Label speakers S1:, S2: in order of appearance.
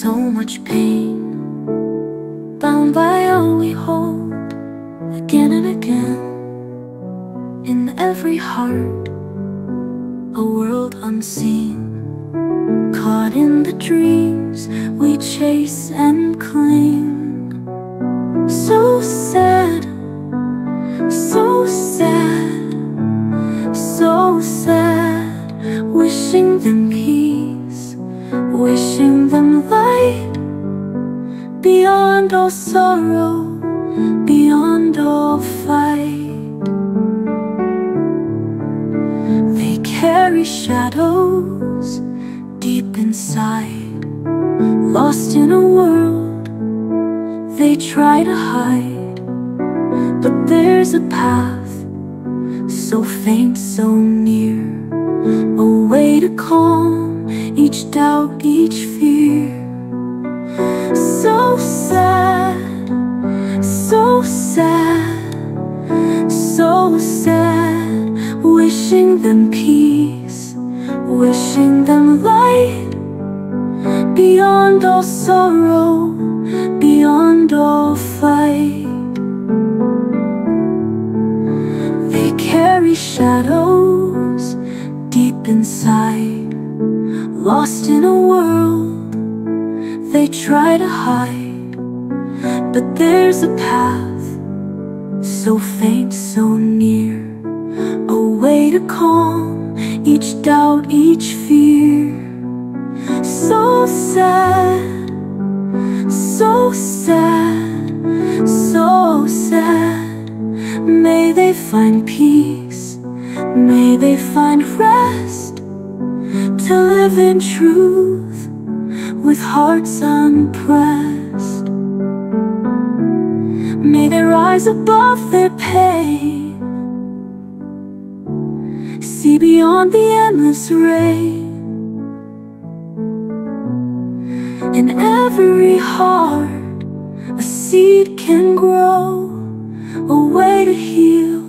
S1: so much pain. Bound by all we hold Again and again. In every heart A world unseen. Caught in the dreams We chase and cling. So sad So sad So sad. Wishing them Beyond all sorrow, beyond all fight. They carry shadows deep inside. Lost in a world they try to hide. But there's a path so faint, so near. A way to calm each doubt, each fear. So sad, sad, so sad. Wishing them peace, wishing them light. Beyond all sorrow, beyond all fight. They carry shadows deep inside. Lost in a world they try to hide. But there's a path so faint, so near. A way to calm each doubt, each fear. So sad, so sad, so sad. May they find peace, may they find rest. To live in truth with hearts unpressed May they rise above their pain See beyond the endless rain. In every heart a seed can grow A way to heal,